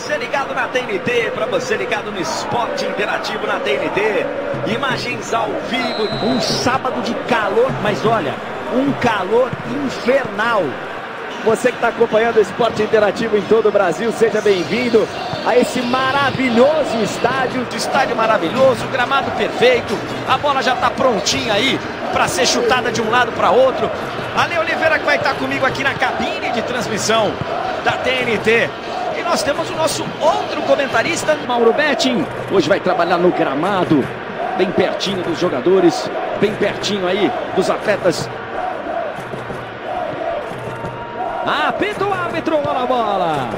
você ligado na TNT, para você ligado no esporte interativo na TNT. Imagens ao vivo. Um sábado de calor, mas olha, um calor infernal. Você que está acompanhando o esporte interativo em todo o Brasil, seja bem-vindo a esse maravilhoso estádio. Estádio maravilhoso, gramado perfeito. A bola já está prontinha aí para ser chutada de um lado para outro. Ale Oliveira que vai estar comigo aqui na cabine de transmissão da TNT. E nós temos o nosso outro comentarista, Mauro Betting. Hoje vai trabalhar no gramado, bem pertinho dos jogadores, bem pertinho aí dos atletas. Apita o árbitro, bola bola.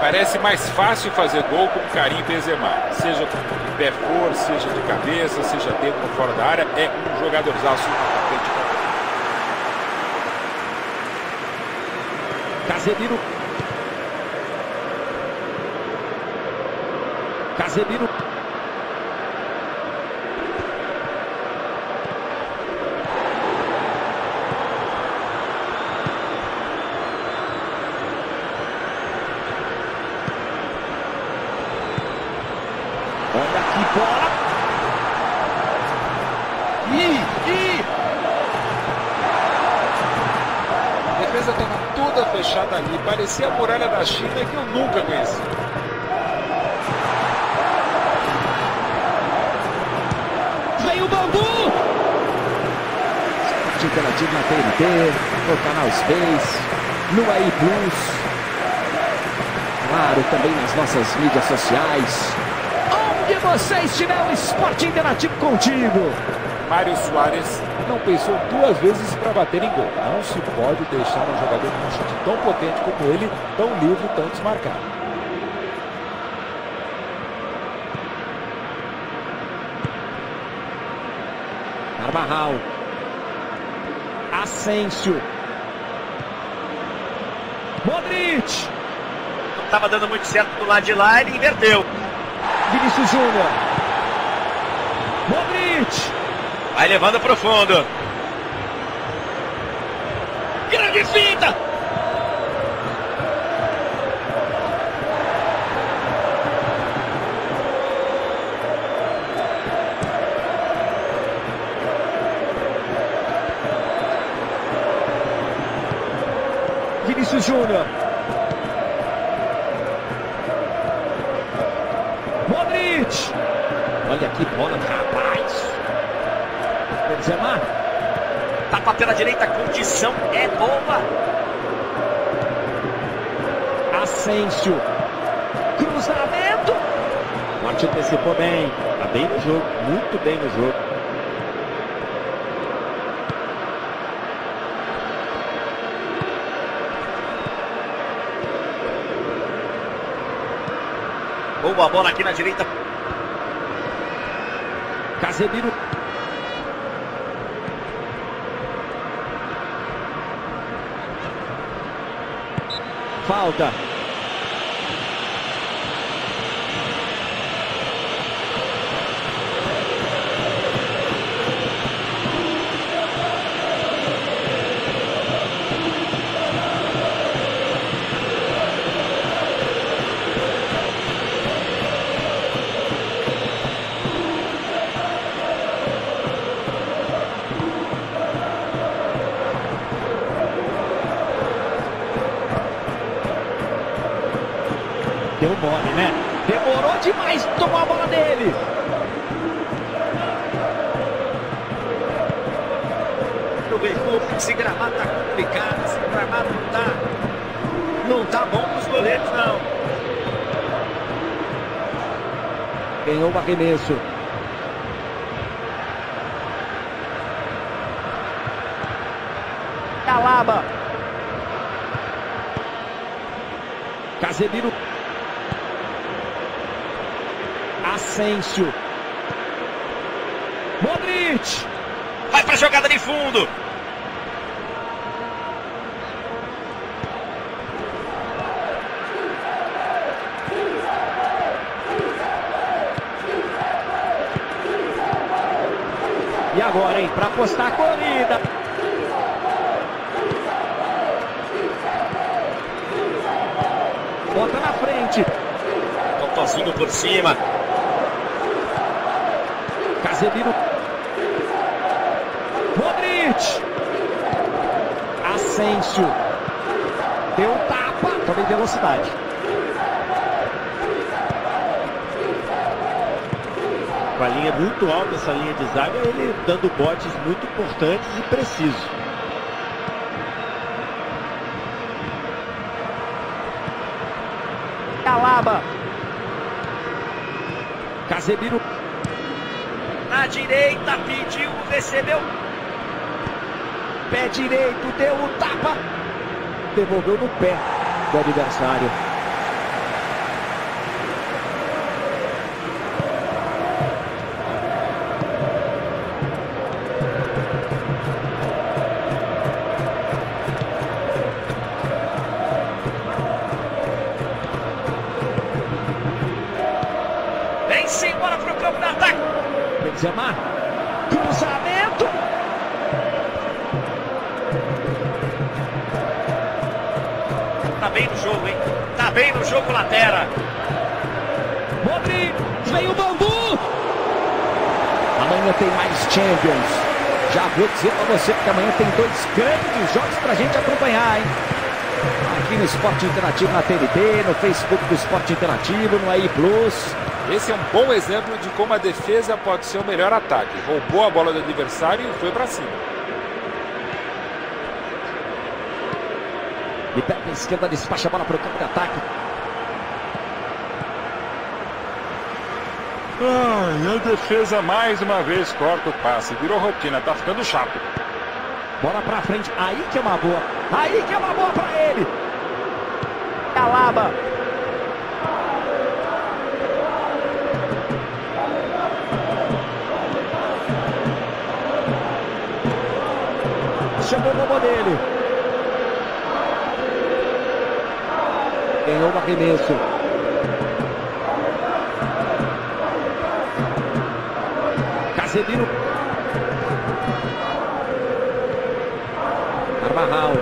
Parece mais fácil fazer gol com Karim Benzema. Seja de pé for, seja de cabeça, seja dentro ou fora da área. É um jogadorzaço Casemiro. Casemiro. Olha que bola. Ih, ih! A defesa estava toda fechada Parecia a muralha da China que eu nunca conheci. Vem o Bangu! Esporte Interativo na TNT, no canal Space, no AI Plus. Claro, também nas nossas mídias sociais. Onde você estiver, o Esporte Interativo contigo. Mário Soares não pensou duas vezes para bater em gol. Não se pode deixar um jogador com um chute tão potente como ele, tão livre, tão desmarcado. Carvajal. Asensio. Modric. Não estava dando muito certo do lado de lá, ele inverteu. Vinícius Júnior. Modric. Vai levando pro fundo. Grande finta! Cruzamento. Norte antecipou bem. Tá bem no jogo. Muito bem no jogo. Boa bola aqui na direita. Casemiro. Falta. Né? Demorou demais, tomou a bola dele. Aproveitou, esse gramado tá complicado, esse gramado não tá, não tá bom pros goleiros não. Ganhou o arremesso. Alaba. Casemiro. Asensio. Modric. Vai pra jogada de fundo. E agora, hein? Pra apostar a corrida. Bota na frente. Totozinho por cima. Casemiro. Modric. Asensio. Deu tapa. Também velocidade. Com a linha muito alta, essa linha de zaga, ele dando botes muito importantes e precisos. Alaba. Casemiro. Na direita, pediu, recebeu. Pé direito, deu o tapa. Devolveu no pé do adversário. Esporte Interativo na TNT, no Facebook do Esporte Interativo, no AI Plus. Esse é um bom exemplo de como a defesa pode ser o melhor ataque. Roubou a bola do adversário e foi para cima. De pé pra esquerda, despacha a bola para o campo de ataque. Ai, a defesa mais uma vez corta o passe. Virou rotina, tá ficando chato. Bola pra frente, aí que é uma boa. Aí que é uma boa pra ele. Dele. Ganhou o arremesso. Casemiro. Carvajal.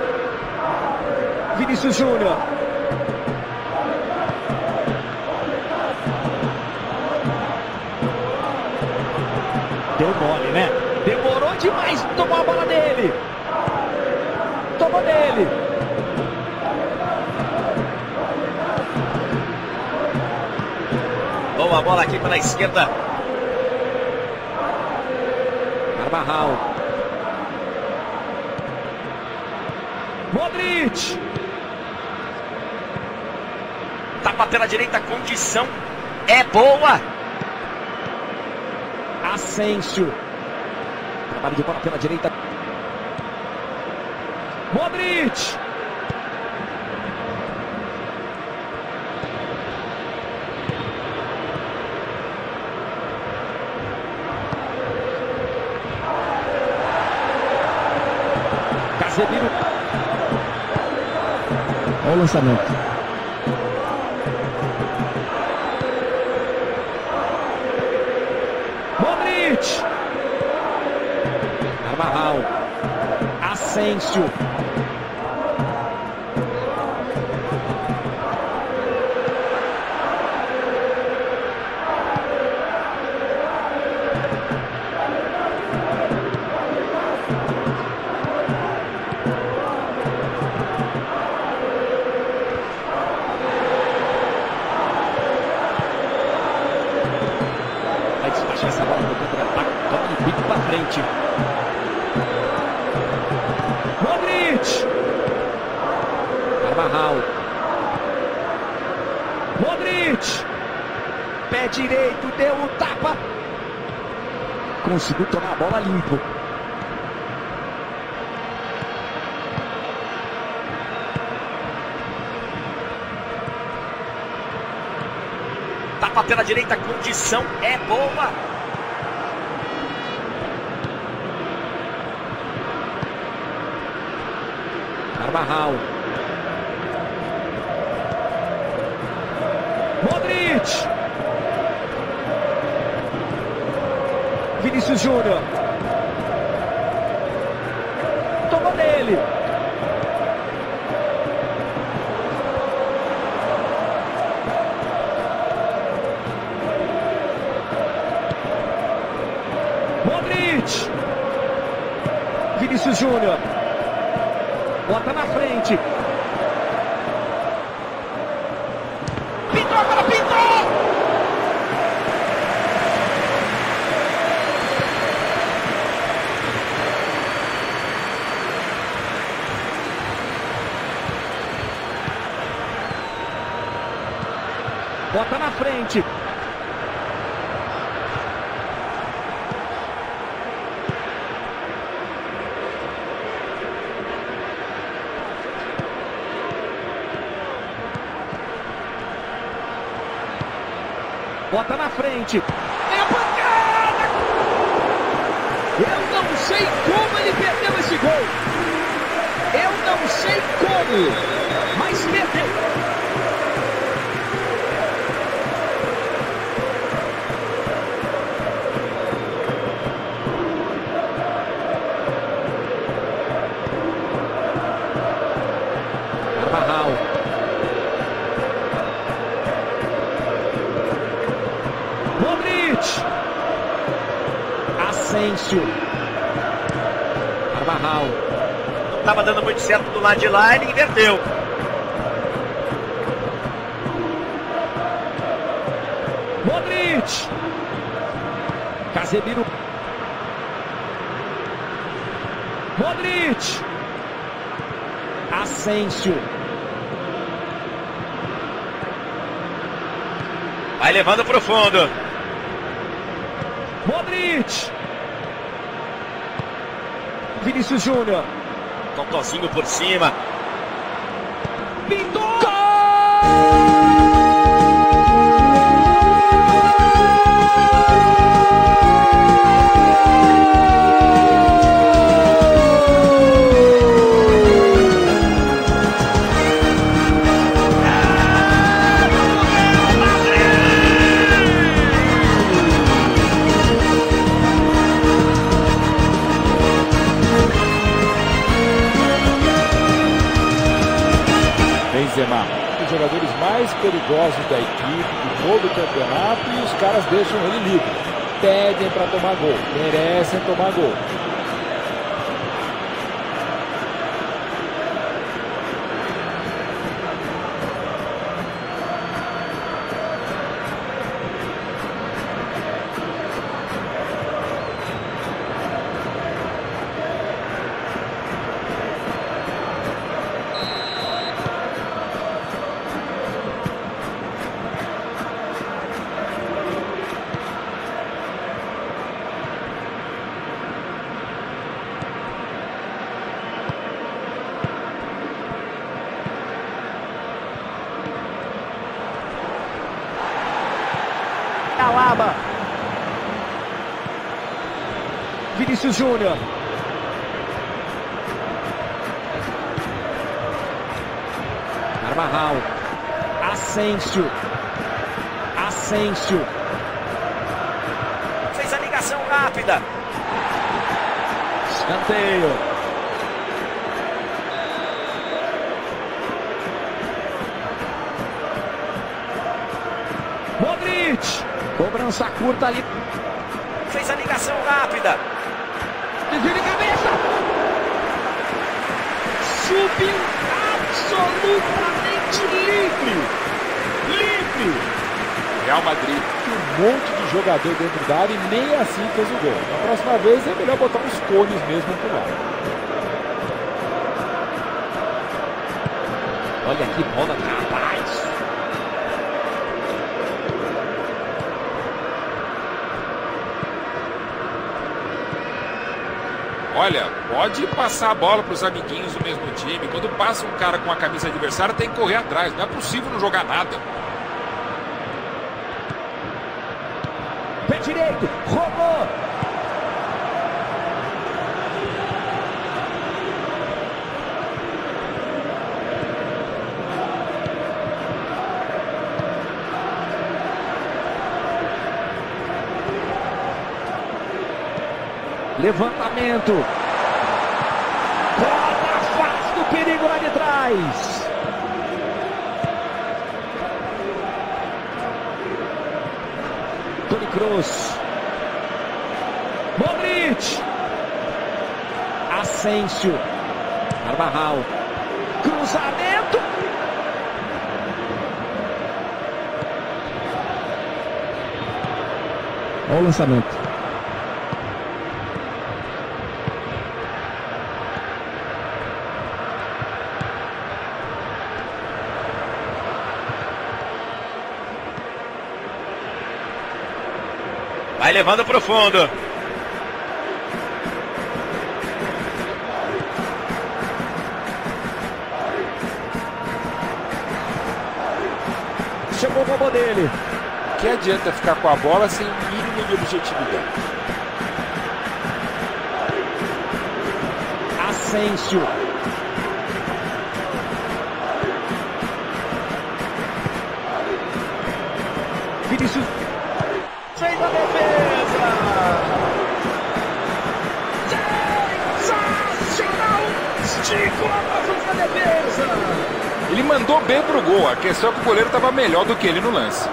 Vinícius Júnior. Deu mole, né? Demorou demais. Tomou a bola dele. Tomou dele. Boa bola aqui pela esquerda. Carvajal. Modric. Tapa pela direita, condição é boa. Asensio. Trabalho de bola pela direita. Modric. Casemiro. Olha o lançamento. Pé direito, deu o tapa. Conseguiu tomar a bola limpo. Tapa pela direita, condição é boa. Carvajal. Vinícius Júnior. Toma nele. Modric. Vinícius Júnior. Bota na frente. Bota na frente. Bota na frente. Vem a pancada! Eu não sei como ele perdeu esse gol. Eu não sei como, lado de lá, ele inverteu. Modric. Casemiro. Modric. Asensio. Vai levando pro fundo. Modric. Vinícius Júnior. Totozinho por cima. Tomar gol, merecem tomar gol. Júnior. Carvajal. Asensio. Asensio. Fez a ligação rápida. Escanteio. Modric. Cobrança curta ali. Fez a ligação rápida. Desvio de cabeça. Subiu absolutamente livre. Livre. Real Madrid. Um monte de jogador dentro da área e nem assim fez o gol. Na próxima vez é melhor botar uns cones mesmo pro lado. Olha que bola, rapaz. Olha, pode passar a bola para os amiguinhos do mesmo time. Quando passa um cara com a camisa adversária, tem que correr atrás. Não é possível não jogar nada. Levantamento. Bola afasta o perigo lá de trás. Tony. Modric. Modric. Asensio. Carvajal. Cruzamento. Olha o lançamento. Levando pro fundo. Chegou o robô dele. Que adianta ficar com a bola sem mínimo de objetividade? Asensio. Defesa. Ele mandou bem pro gol. A questão é que o goleiro estava melhor do que ele no lance.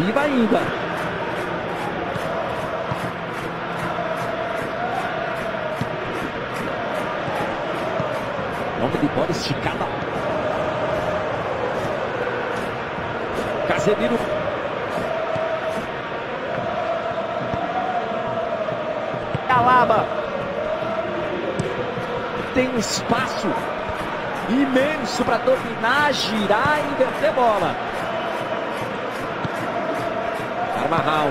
Viva ainda. De bola esticada. Casemiro. Alaba. Tem um espaço imenso para dominar, girar e inverter bola. Carvajal.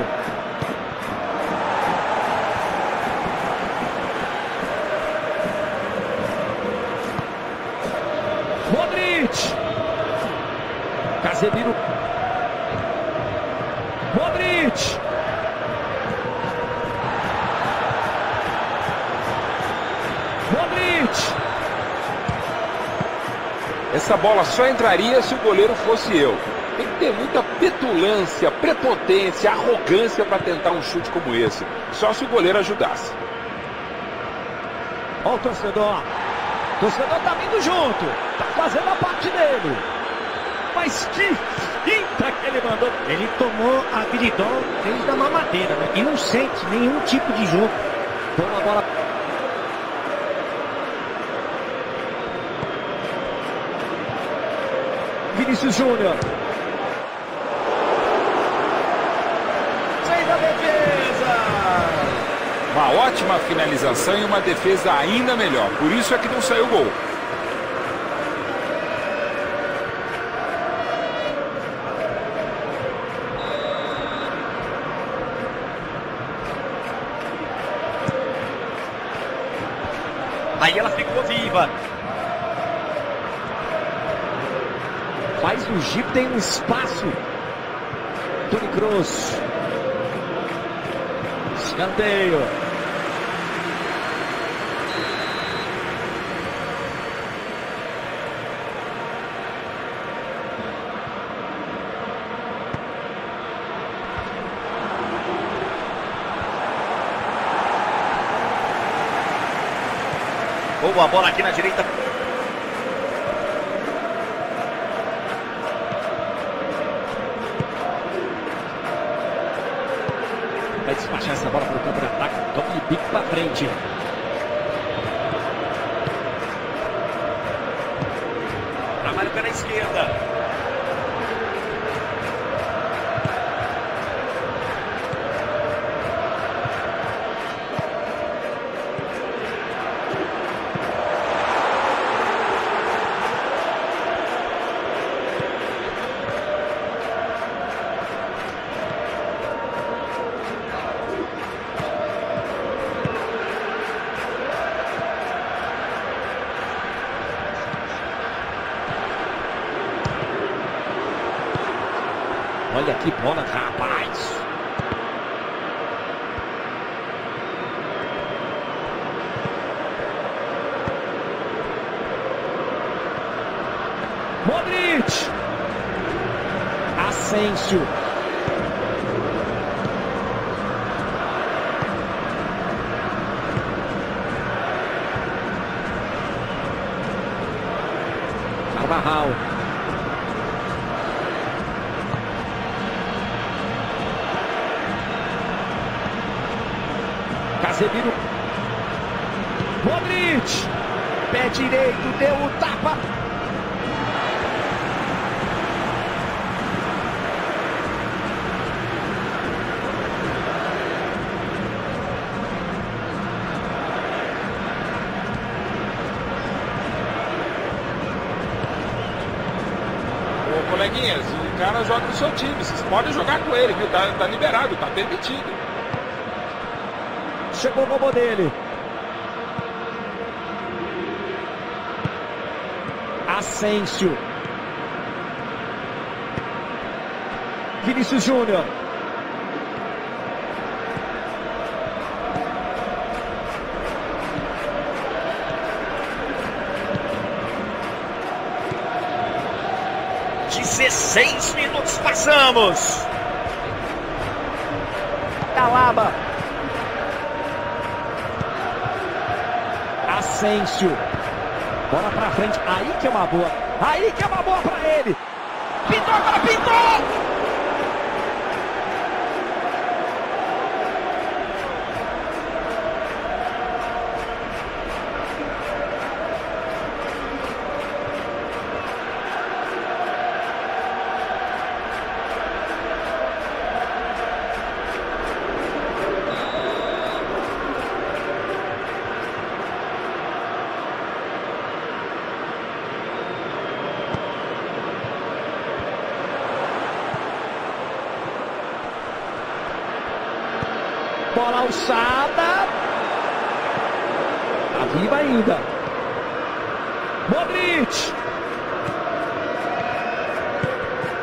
Modric. Casemiro. Modric. Modric. Essa bola só entraria se o goleiro fosse eu. Ter muita petulância, prepotência, arrogância para tentar um chute como esse. Só se o goleiro ajudasse. Olha o torcedor. O torcedor tá vindo junto. Tá fazendo a parte dele. Mas que finta que ele mandou. Ele tomou a habilidade desde a mamadeira, né? E não sente nenhum tipo de jogo. Boa bola. Vinícius Júnior. Fez a defesa. Uma ótima finalização e uma defesa ainda melhor. Por isso é que não saiu gol. Aí ela ficou viva. Faz o Jeep, tem um espaço. Tony Kroos. Escanteio. Boa bola aqui na direita. Vai despachar essa bola pro campo de ataque. Toque de bico pra frente. Modric. Asensio. Carvajal. Casemiro. Modric. Pé direito, deu o tapa. Ô, coleguinhas, o cara joga no seu time. Vocês podem jogar com ele, viu? Tá, tá liberado, tá permitido. Chegou o robô dele. Asensio. Vinícius Júnior. Dezesseis minutos passamos. Asensio. Bola pra frente. Aí que é uma boa. Aí que é uma boa pra ele. Bola alçada. Tá viva ainda. Modric.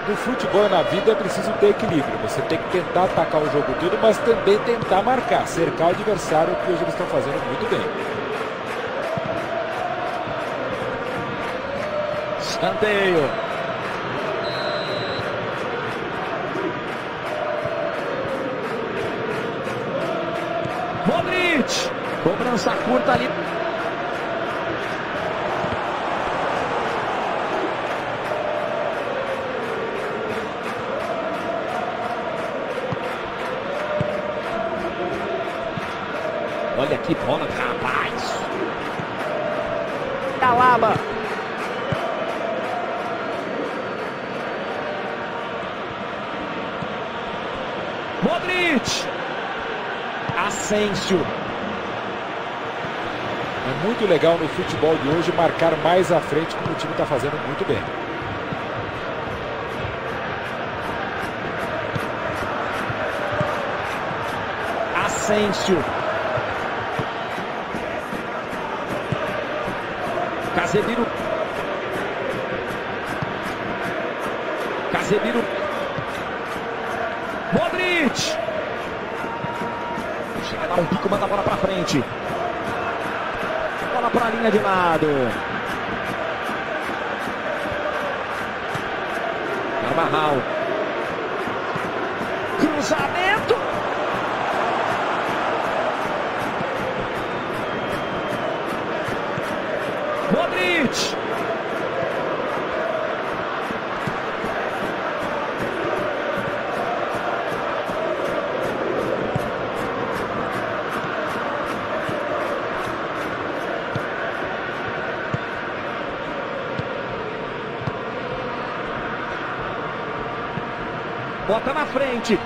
No futebol e na vida é preciso ter equilíbrio. Você tem que tentar atacar o jogo todo, mas também tentar marcar, cercar o adversário, que hoje eles estão fazendo muito bem. Escanteio. Cobrança curta ali. Olha que bola, rapaz. Calaba. Modric. Asensio. Muito legal no futebol de hoje marcar mais à frente, como o time está fazendo muito bem. Asensio. Casemiro. Casemiro. Modric. Chega a dar um pico, manda a bola pra frente. Bola pra linha de lado. Carvajal. Cruzamento. Modric. Bota na frente.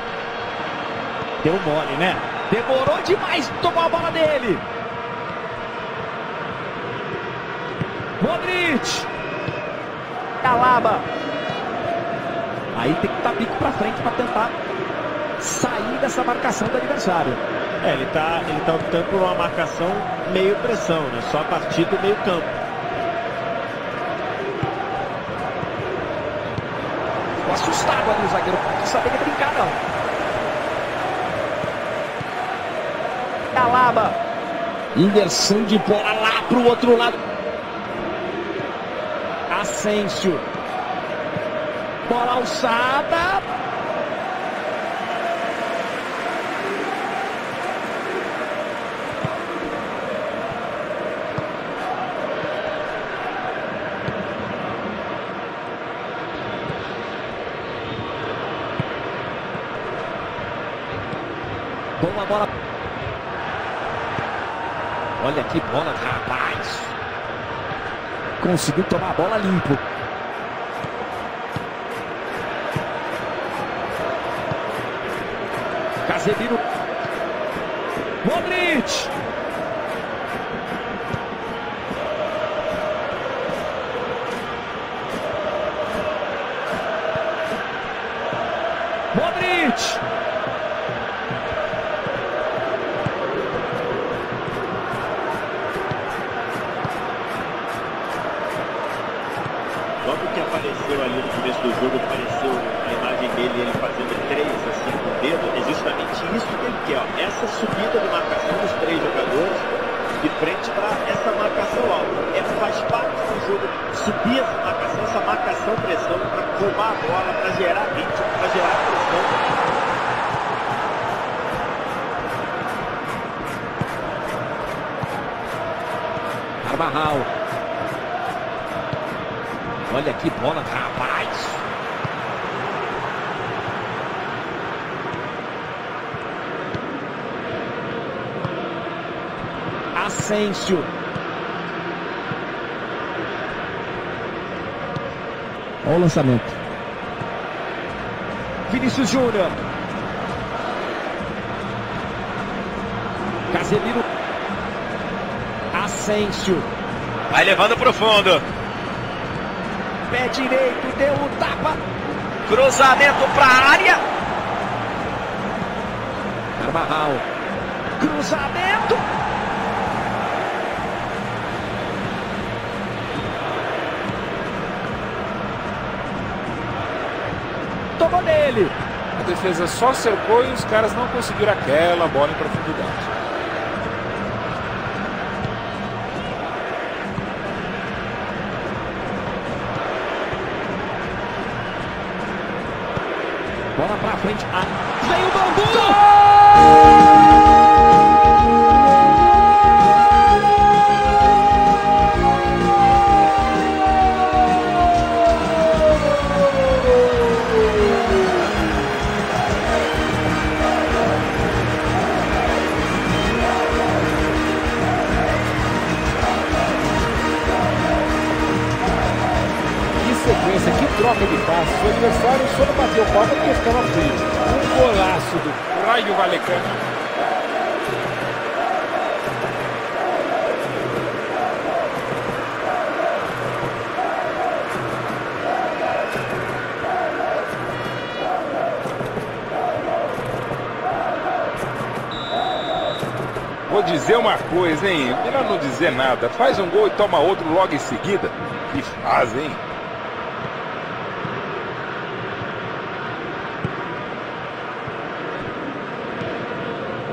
Deu mole, né? Demorou demais. Tomou a bola dele. Modric. Calaba. Aí tem que dar bico pra frente para tentar sair dessa marcação do adversário. É, ele tá, ele tá optando por uma marcação meio pressão, né? Só a partir do meio campo. Ficou assustado ali zagueiro. Não sabia de brincar, não. Calaba. Inversão de bola lá pro outro lado. Asensio. Bola alçada. Boa bola. Olha que bola, rapaz. Conseguiu tomar a bola limpo. Casemiro. Modric. Asensio. Olha o lançamento. Vinícius Júnior. Casemiro. Asensio. Vai levando pro fundo. Pé direito, deu o tapa. Cruzamento pra área. Carvajal. Cruzamento. Tomou nele. A defesa só cercou e os caras não conseguiram aquela bola em profundidade. Bola pra frente. Passos. O adversário só não bateu palma porque ficava frio. Um golaço do Raio Valecano. Vou dizer uma coisa, hein? Melhor não dizer nada. Faz um gol e toma outro logo em seguida. Que faz, hein?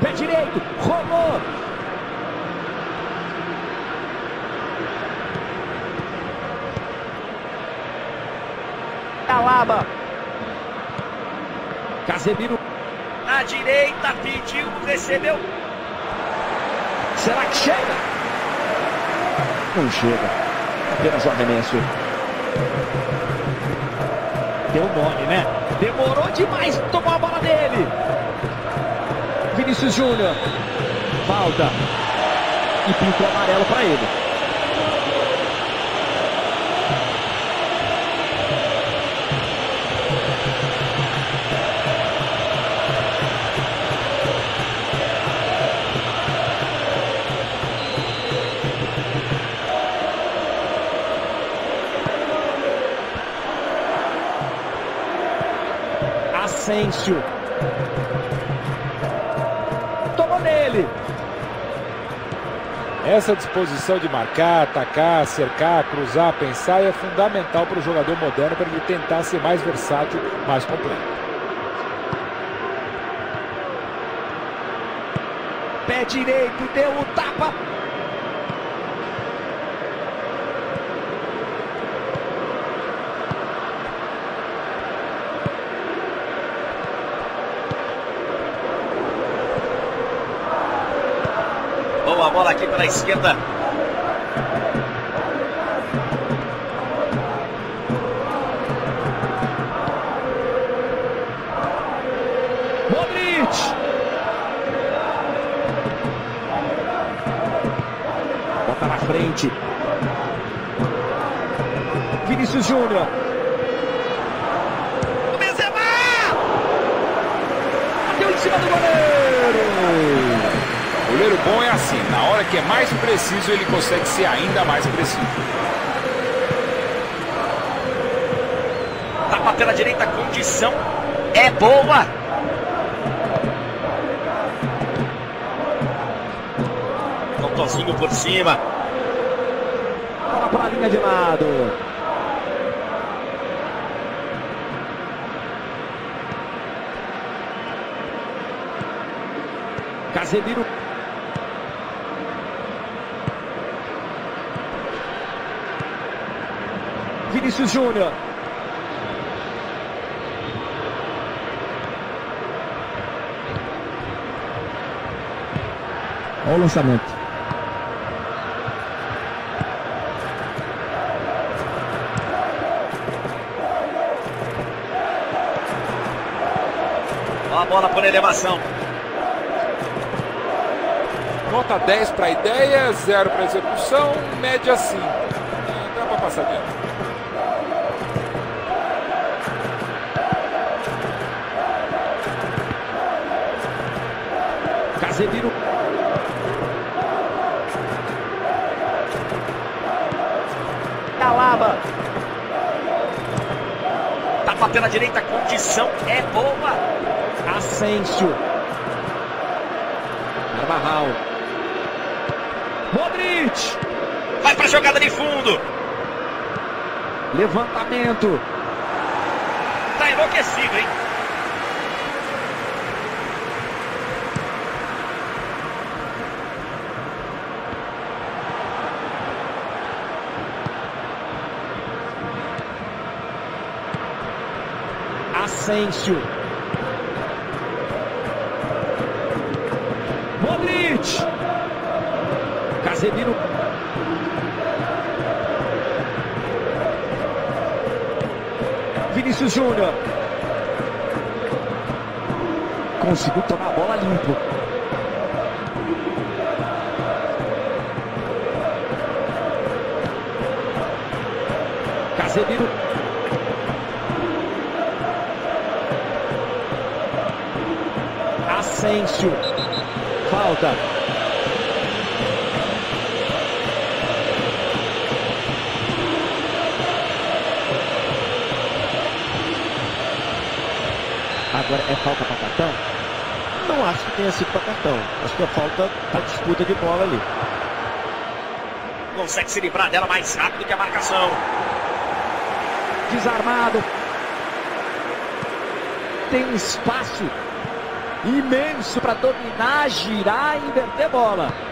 Pé direito, rolou. Alaba. Casemiro. Na direita, pediu, recebeu. Será que chega? Não chega. Apenas o arremesso. Deu nome, né? Demorou demais. Tomou a bola dele. Vinícius Júnior. Falta. E pintou amarelo para ele. Asensio. Tomou nele. Essa disposição de marcar, atacar, cercar, cruzar, pensar é fundamental para o jogador moderno para ele tentar ser mais versátil, mais completo. Pé direito, deu o tapa. Boa bola aqui pela esquerda. Modric. Bota na frente. Vinícius Júnior. O Benzema! Bateu em cima do goleiro. Goleiro bom é assim, na hora que é mais preciso, ele consegue ser ainda mais preciso. Tapa pela direita, condição é boa. Totozinho por cima. Bola para a linha de lado. Casemiro. Vinícius Júnior. Olha o lançamento. A bola por elevação. Nota 10 para a ideia, 0 para execução, média 5. Dá para passar dentro. Tapa pela direita, condição é boa. Asensio. Carvajal. Modric. Vai pra jogada de fundo. Levantamento. Tá enlouquecido, hein? Asensio. Modric. Casemiro. Vinícius Júnior. Conseguiu tomar a bola limpo. Casemiro. Asensio. Falta. Agora é falta para cartão? Não acho que tenha sido para cartão. Acho que é falta para disputa de bola ali. Consegue se livrar dela mais rápido que a marcação. Desarmado. Tem um espaço imenso para dominar, girar e inverter bola.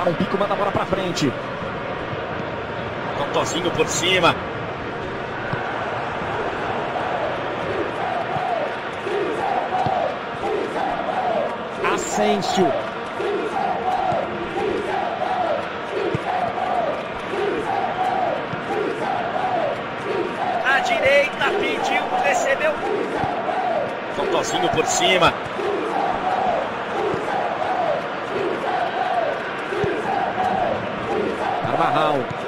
Chega lá um bico, manda a bola pra frente. Totozinho por cima. Asensio. Na direita, pediu, recebeu. Totozinho por cima. Carvajal.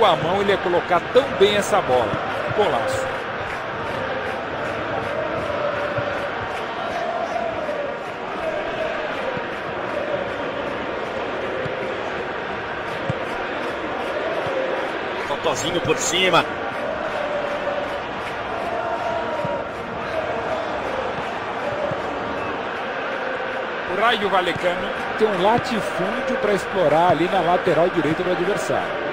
Com a mão ele ia colocar tão bem essa bola. Golaço. Totozinho por cima. O Raio Valecano Tem um latifúndio para explorar ali na lateral direita do adversário.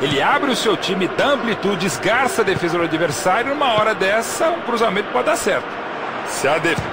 Ele abre o seu time, dá amplitude, esgarça a defesa do adversário. Numa hora dessa, um cruzamento pode dar certo. Se a defesa